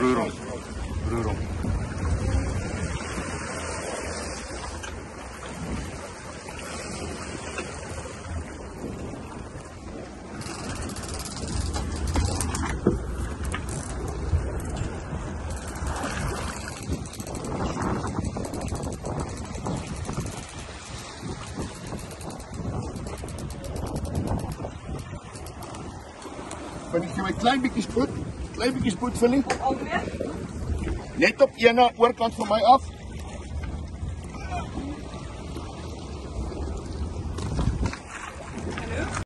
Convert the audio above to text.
Bruron. Bruron. Maar ik je een klein beetje sport. Klein bietjie spoed vir nie. Net op ene oorkant van my af.